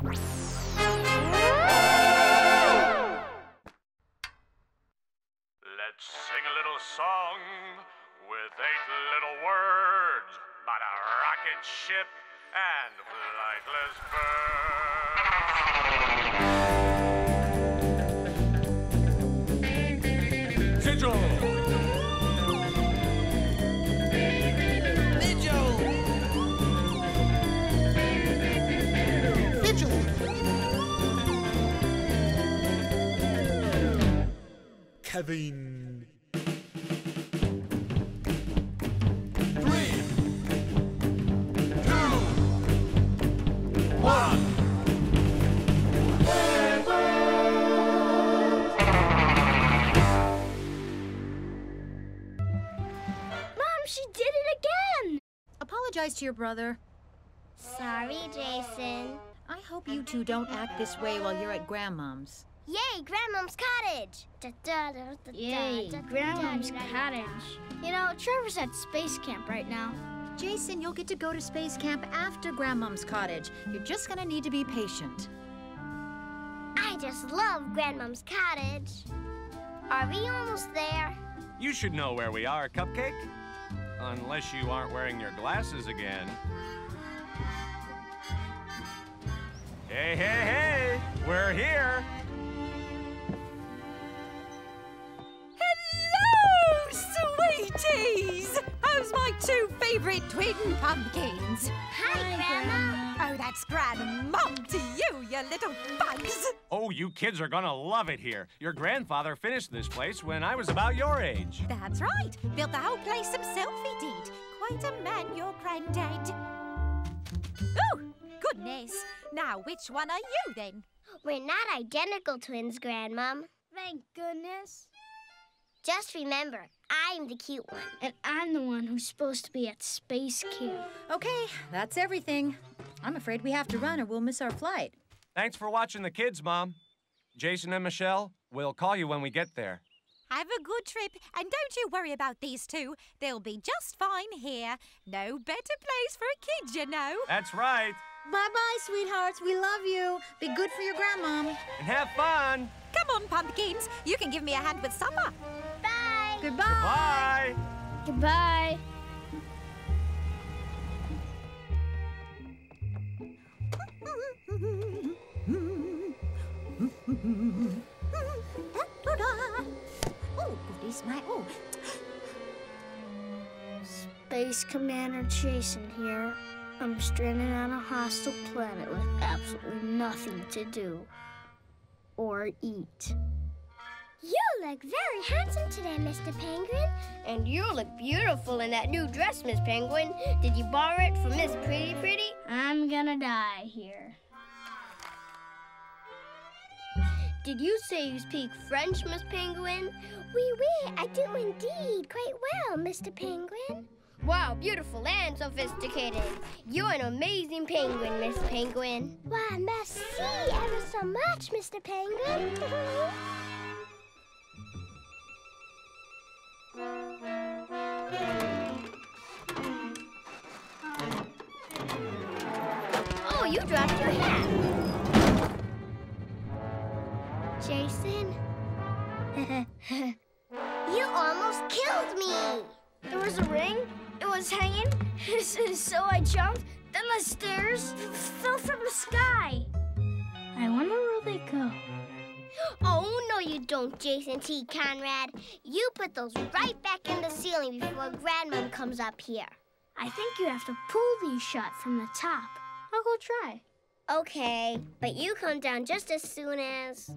Let's sing a little song with eight little words about a rocket ship and flightless birds. Kevin. Mom, she did it again! Apologize to your brother. Sorry, Jason. I hope you two don't act this way while you're at Grandmom's. Yay, Grandmom's cottage! Da, da, da, da, Yay, da, da, Grandmom's da, da, da. cottage. You know, Trevor's at space camp right now. Jason, you'll get to go to space camp after Grandmom's cottage. You're just gonna need to be patient. I just love Grandmom's cottage. Are we almost there? You should know where we are, Cupcake. Unless you aren't wearing your glasses again. Hey, hey, hey! We're here! Hello, sweeties! How's my two favorite twin pumpkins? Hi, Grandma. Oh, that's grandmom to you, you little bugs! Oh, you kids are gonna love it here. Your grandfather finished this place when I was about your age. That's right. Built the whole place himself, he did. Quite a man, your granddad. Oh, goodness. Now, which one are you then? We're not identical twins, Grandmom. Thank goodness. Just remember, I'm the cute one. And I'm the one who's supposed to be at space camp. Okay, that's everything. I'm afraid we have to run or we'll miss our flight. Thanks for watching the kids, Mom. Jason and Michelle, we'll call you when we get there. Have a good trip, and don't you worry about these two. They'll be just fine here. No better place for a kid, you know. That's right. Bye bye, sweethearts. We love you. Be good for your grandmom. And have fun. Come on, pumpkins. You can give me a hand with supper. Bye. Goodbye. Goodbye. Oh, goodies, my. Oh, Space Commander Jason here. I'm stranded on a hostile planet with absolutely nothing to do or eat. You look very handsome today, Mr. Penguin. And you look beautiful in that new dress, Miss Penguin. Did you borrow it from Miss Pretty Pretty? I'm gonna die here. Did you say you speak French, Miss Penguin? Oui, oui, I do indeed. Quite well, Mr. Penguin. Wow, beautiful and sophisticated. You're an amazing penguin, Miss Penguin. Why, merci ever so much, Mr. Penguin. dropped your hat. Jason? you almost killed me. There was a ring. It was hanging. so I jumped. Then the stairs fell from the sky. I wonder where they go. Oh, no, you don't, Jason T. Conrad. You put those right back in the ceiling before Grandmom comes up here. I think you have to pull these shut from the top. I'll go try. Okay, but you come down just as soon as.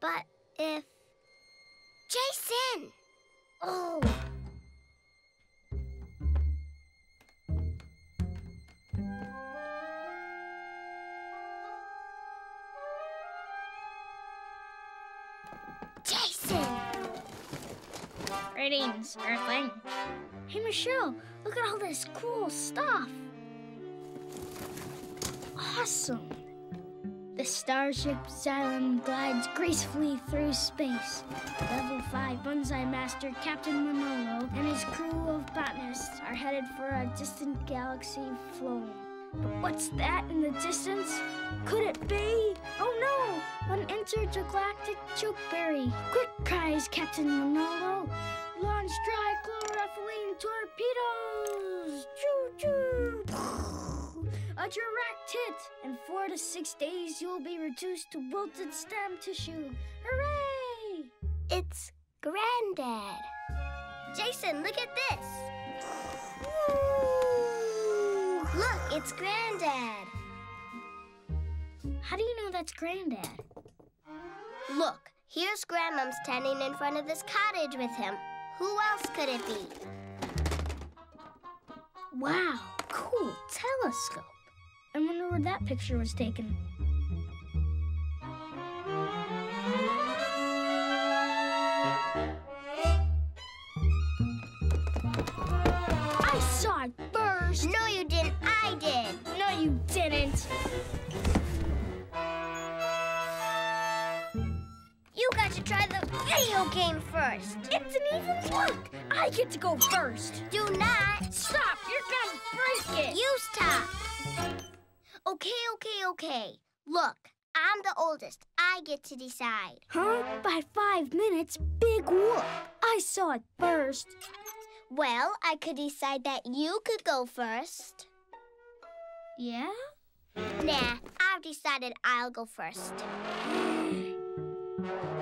But if. Jason! Oh. Jason! Greetings, Earthling. Hey, Michelle, look at all this cool stuff. Awesome. The Starship Xylem glides gracefully through space. Level 5 Bonsai Master Captain Manolo and his crew of botanists are headed for a distant galaxy flowing. But what's that in the distance? Could it be? Oh no! An intergalactic chokeberry. Quick, cries Captain Manolo. Launch dry chloroethylene torpedoes! Direct hit! In four to six days, you'll be reduced to wilted stem tissue. Hooray! It's Granddad. Jason, look at this. Look, it's Granddad. How do you know that's Granddad? Look, here's Grandmom standing in front of this cottage with him. Who else could it be? Wow, cool telescope. I wonder where that picture was taken. I saw it first. No, you didn't. I did. No, you didn't. You got to try the video game first. It's an even look. I get to go first. Do not. Stop! You're gonna break it. You stop. Okay, okay, okay. Look, I'm the oldest. I get to decide. Huh? By five minutes, big whoop. I saw it first. Well, I could decide that you could go first. Yeah? Nah, I've decided I'll go first.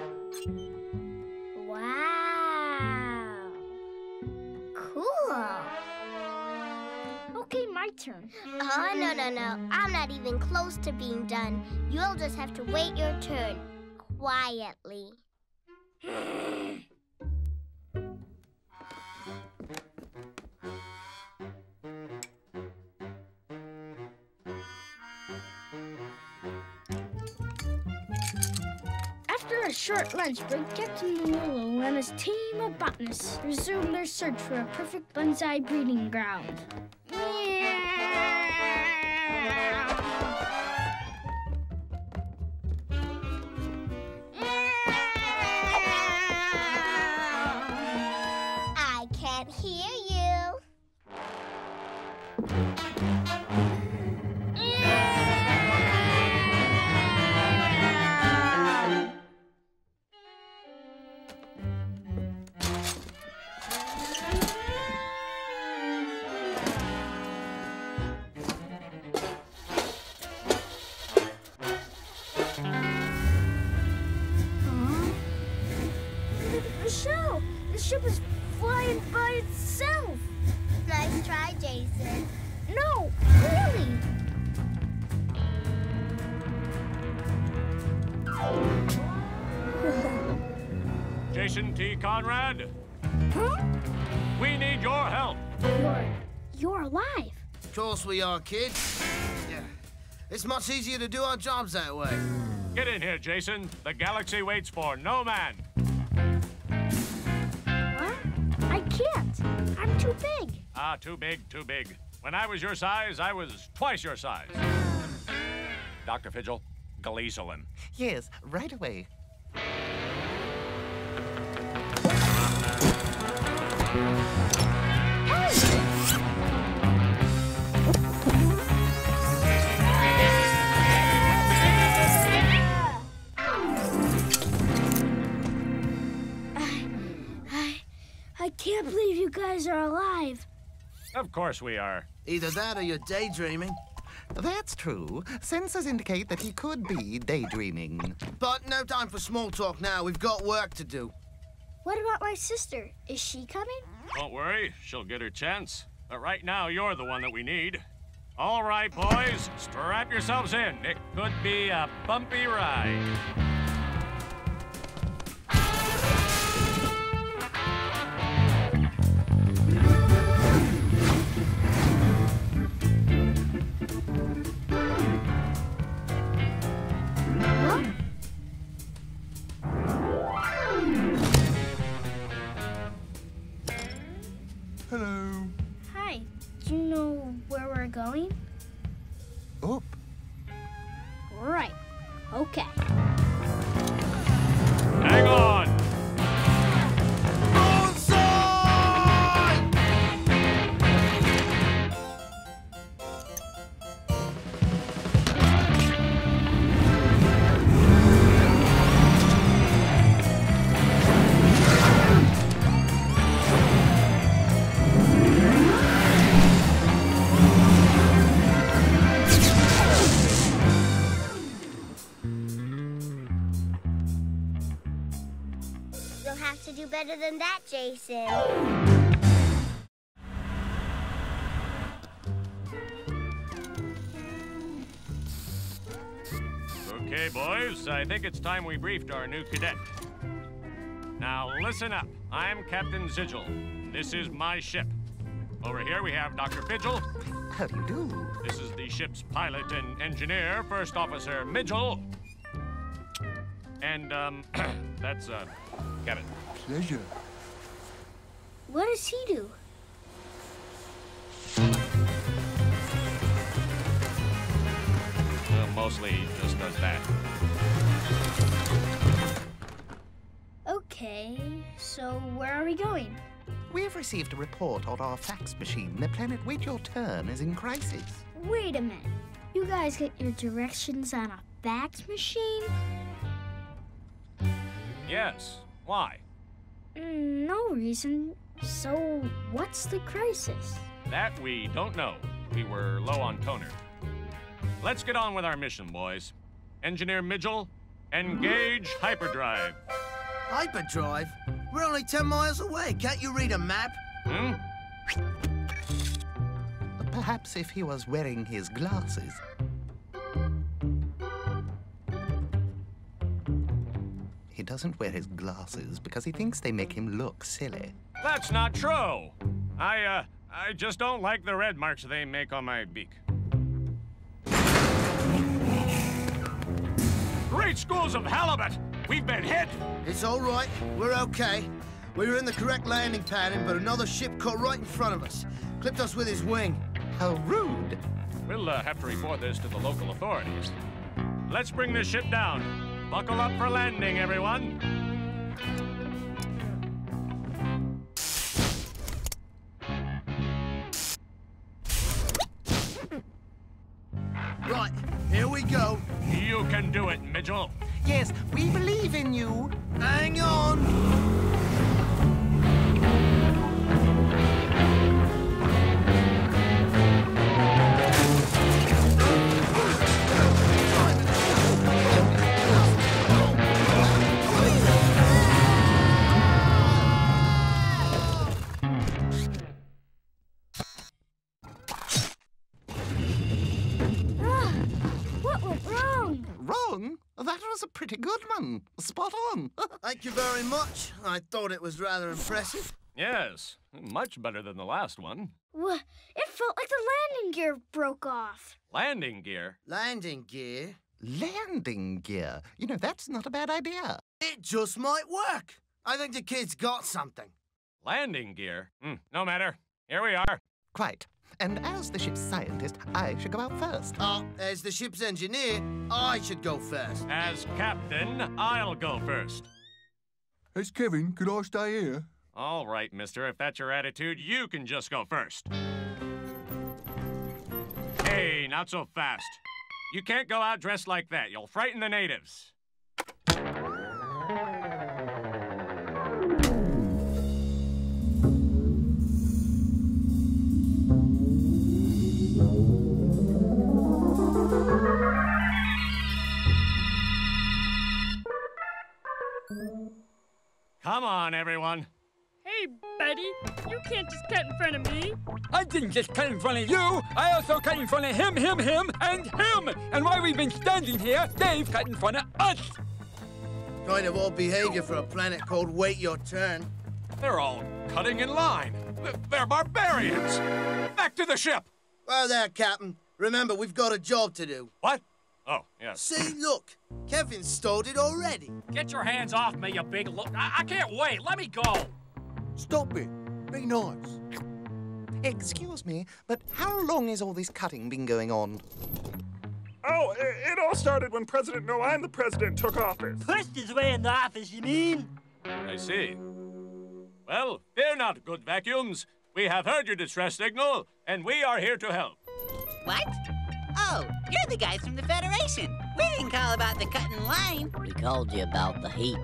my turn. Oh, no, no, no. I'm not even close to being done. You'll just have to wait your turn. Quietly. After a short lunch break, Captain Manolo and his team of botanists resumed their search for a perfect bonsai breeding ground. Conrad, Huh? we need your help. You're, you're alive. Of course we are, kid. Yeah. It's much easier to do our jobs that way. Get in here, Jason. The galaxy waits for no man. What? I can't. I'm too big. Ah, too big, too big. When I was your size, I was twice your size. Dr. Fidgel, Gleasolin. Yes, right away. Guys are alive. Of course we are. Either that or you're daydreaming. That's true. Sensors indicate that he could be daydreaming. But no time for small talk now. We've got work to do. What about my sister? Is she coming? Don't worry, she'll get her chance. But right now, you're the one that we need. All right, boys, strap yourselves in. It could be a bumpy ride. Hello. Hi. Do you know where we're going? Oop. Right. Okay. Hang on. Do better than that, Jason. Okay, boys, I think it's time we briefed our new cadet. Now, listen up. I'm Captain Zidgel. This is my ship. Over here we have Dr. Fidgel. How do you do? This is the ship's pilot and engineer, First Officer Midgel. And, um, that's, uh, Kevin. Pleasure. What does he do? Well, mostly just does that. Okay, so where are we going? We've received a report on our fax machine. The planet Wait Your Turn is in crisis. Wait a minute. You guys get your directions on a fax machine? Yes. Why? Mm, no reason. So, what's the crisis? That we don't know. We were low on toner. Let's get on with our mission, boys. Engineer Midgel, engage hyperdrive. Hyperdrive? We're only 10 miles away. Can't you read a map? Hmm? Perhaps if he was wearing his glasses. Doesn't wear his glasses because he thinks they make him look silly. That's not true. I, uh, I just don't like the red marks they make on my beak. Great schools of halibut! We've been hit! It's all right. We're okay. We were in the correct landing pattern, but another ship caught right in front of us. Clipped us with his wing. How rude! We'll uh, have to report this to the local authorities. Let's bring this ship down. Buckle up for landing, everyone. Right, here we go. You can do it, Midgel. Yes, we believe in you. Hang on. A pretty good one. Spot on. Thank you very much. I thought it was rather impressive. Yes, much better than the last one. Wha it felt like the landing gear broke off. Landing gear. Landing gear? Landing gear. You know, that's not a bad idea. It just might work. I think the kid's got something. Landing gear? Hmm, no matter. Here we are. Quite. And as the ship's scientist, I should go out first. Uh, as the ship's engineer, I should go first. As captain, I'll go first. As Kevin. Could I stay here? All right, mister, if that's your attitude, you can just go first. Hey, not so fast. You can't go out dressed like that. You'll frighten the natives. Come on, everyone. Hey, buddy, you can't just cut in front of me. I didn't just cut in front of you. I also cut in front of him, him, him, and him. And while we've been standing here, they've cut in front of us. Kind of odd behavior for a planet called Wait Your Turn. They're all cutting in line. They're barbarians. Back to the ship. Well, there, Captain. Remember, we've got a job to do. What? Oh, yes. See, look. Kevin stowed it already. Get your hands off me, you big look. I, I can't wait. Let me go. Stop it. Be nice. Excuse me, but how long has all this cutting been going on? Oh, it, it all started when President No, I'm the President took office. Pushed his way in the office, you mean? I see. Well, fear not, good vacuums. We have heard your distress signal, and we are here to help. What? Oh, you're the guys from the Federation. We didn't call about the cut in line. We called you about the heat.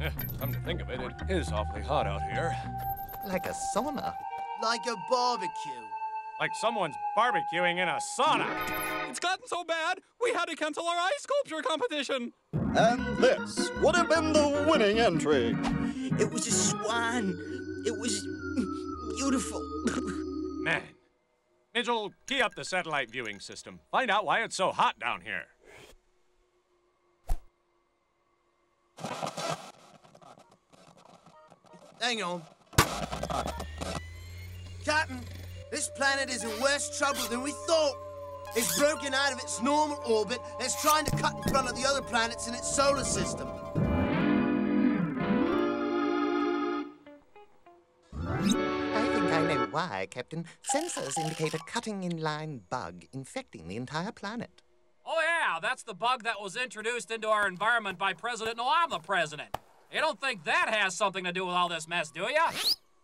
Eh, come to think of it, it is awfully hot out here. Like a sauna. Like a barbecue. Like someone's barbecuing in a sauna. It's gotten so bad, we had to cancel our ice sculpture competition. And this would have been the winning entry. It was a swan. It was beautiful. Man. Midgel, key up the satellite viewing system. Find out why it's so hot down here. Hang on. Captain, this planet is in worse trouble than we thought. It's broken out of its normal orbit and it's trying to cut in front of the other planets in its solar system. Why, Captain. Sensors indicate a cutting in line bug infecting the entire planet. Oh, yeah, that's the bug that was introduced into our environment by President No, I'm the president. You don't think that has something to do with all this mess, do you?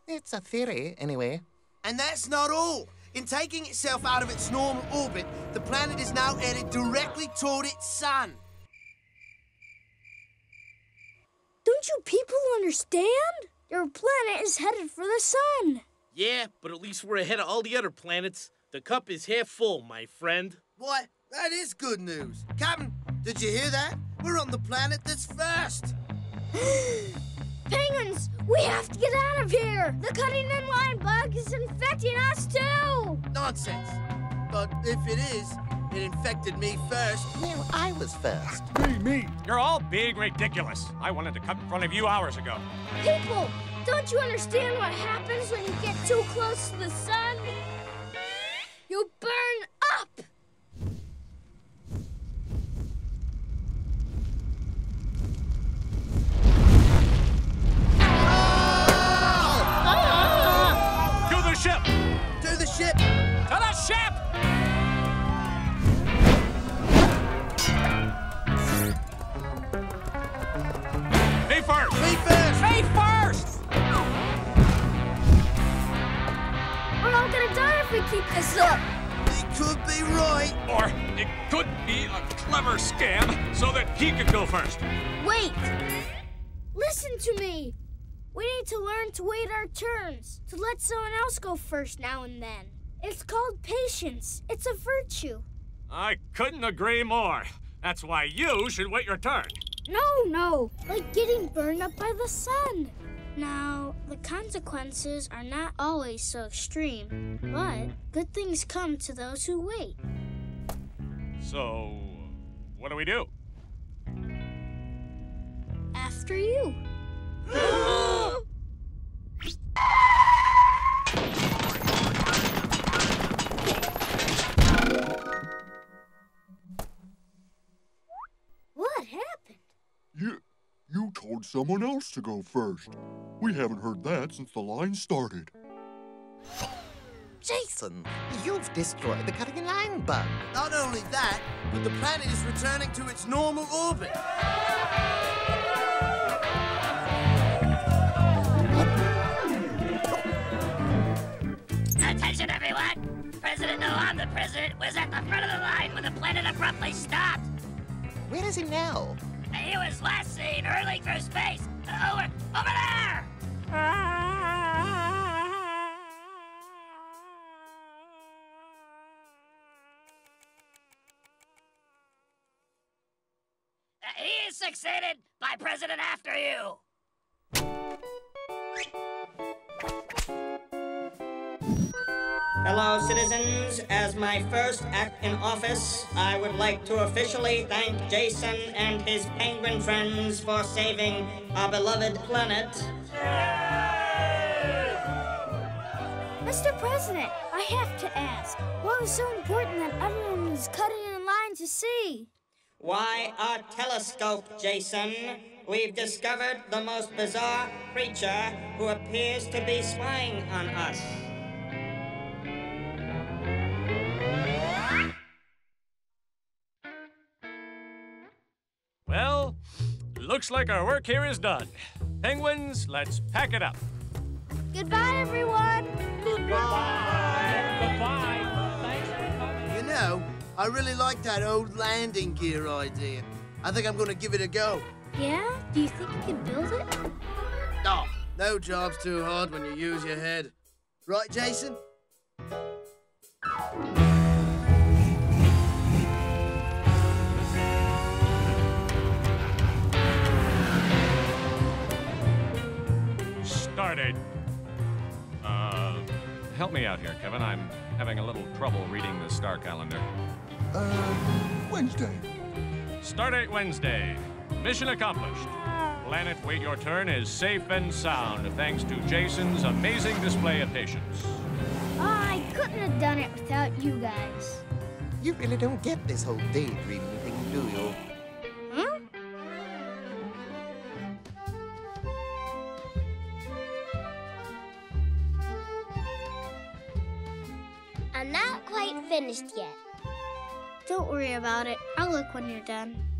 It's a theory, anyway. And that's not all. In taking itself out of its normal orbit, the planet is now headed directly toward its sun. Don't you people understand? Your planet is headed for the sun. Yeah, but at least we're ahead of all the other planets. The cup is half full, my friend. What? That is good news. Captain, did you hear that? We're on the planet that's first. Penguins, we have to get out of here. The cutting in line bug is infecting us too. Nonsense. But if it is, it infected me first. No, I was first. Me, me. You're all being ridiculous. I wanted to cut in front of you hours ago. People, don't you understand what happens when you get too close to the sun? You burn keep this up. It could be right. Or it could be a clever scam so that he could go first. Wait! Listen to me! We need to learn to wait our turns, to let someone else go first now and then. It's called patience. It's a virtue. I couldn't agree more. That's why you should wait your turn. No, no, like getting burned up by the sun. Now, the consequences are not always so extreme, but good things come to those who wait. So, what do we do? After you. you told someone else to go first. We haven't heard that since the line started. Jason, you've destroyed the cutting in line bug. Not only that, but the planet is returning to its normal orbit. Attention, everyone! President No, I'm the president, was at the front of the line when the planet abruptly stopped. Where is he now? He was last seen hurling through space. Over, over there! Uh, he is succeeded by President After You. Fellow citizens, as my first act in office, I would like to officially thank Jason and his penguin friends for saving our beloved planet. Mr. President, I have to ask, what was so important that everyone was cutting in line to see? Why, our telescope, Jason. We've discovered the most bizarre creature who appears to be spying on us. Looks like our work here is done. Penguins, let's pack it up. Goodbye, everyone. Goodbye. Goodbye. Goodbye. You know, I really like that old landing gear idea. I think I'm gonna give it a go. Yeah? Do you think you can build it? No, no job's too hard when you use your head. Right, Jason? Stardate. Uh, help me out here, Kevin. I'm having a little trouble reading the star calendar. Uh, Wednesday. Stardate Wednesday. Mission accomplished. Planet Wait Your Turn is safe and sound thanks to Jason's amazing display of patience. I couldn't have done it without you guys. You really don't get this whole daydreaming thing, do you? Finished yet. Don't worry about it. I'll look when you're done.